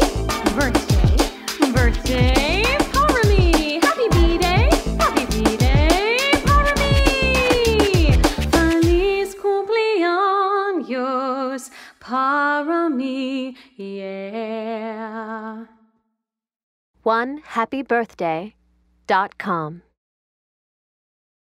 Happy birthday, birthday, Paramee. Happy B day, happy B day, Paramee. Feliz cumpleaños, Paramee, yeah. One happy birthday dot com.